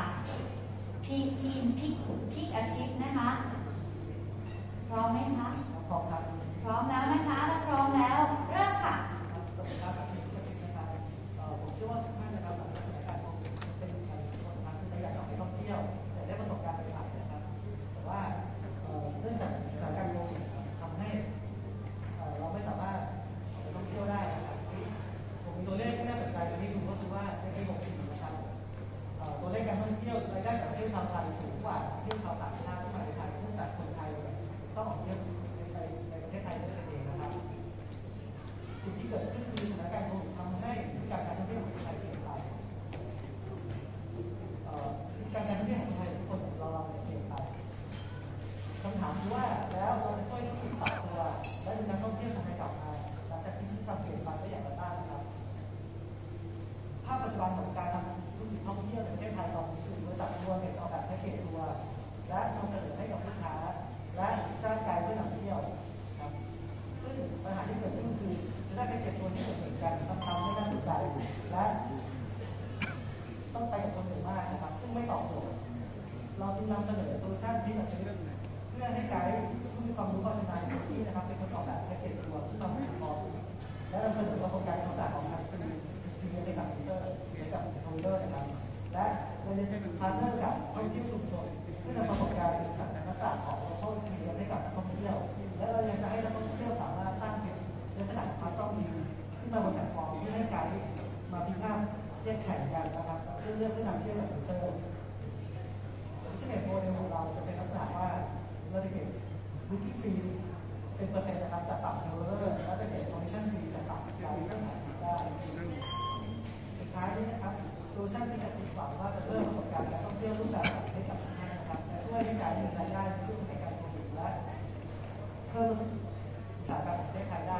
ค่ะที่ที่ที่ที่อาชีพนะคะพร้อมไหมคะ เกิดขึ้นคือสถานการณ์โควิดทำให้การการท่องเที่ยวของไทยเปลี่ยนไปการการท่องเที่ยวของไทยทุกคนของเราเราเนี่ยเปลี่ยนไปคำถามคือว่าแล้วเราจะช่วย นำเสนอโซลูชันที่มาซื้อเพื่อให้ไกด์ผู้มีความรู้ความชำนาญในที่นะครับ เป็นคนออกแบบแพ็กเกจทัวร์ที่ทำเป็นพอและนำเสนอประสบการณ์ของต่ของทางสื่อ experience ให้กับ user ให้กับ holder นะครับ และเราจะเป็นพาร์ทเนอร์กับท่องเที่ยวชุมชนเพื่อนำประสบการณ์ในลักษณะของ local experience ให้กับนักท่องเที่ยว และเรายังจะให้นักท่องเที่ยวสามารถสร้างคลิปลักษณะคัสตอมวิวขึ้นมาบนแพลตฟอร์มเพื่อให้ไกด์มาพิพากษ์เทียบแข่งกันนะครับเพื่อเลือกผู้นำเที่ยวกับ user ซึ่งในโมเดลของเราจะเป็นลักษณะว่าเราจะเก็บ ฟรีเป็นเปอร์เซ็นต์นะครับจากฝั่งเทเลอร์แล้วจะเก็บคอมมิชชั่นฟรีจากฝั่งเราที่ขายได้ สุดท้ายนี้นะครับโซลูชันที่จะติดหวังว่าจะเพิ่มประสบการณ์การท่องเที่ยวรูปแบบใหม่ให้กับทุกท่านนะครับและช่วยให้การเงินรายได้ในช่วงสถานการณ์โควิดและเพิ่มอุตสาหกรรมของประเทศไทยได้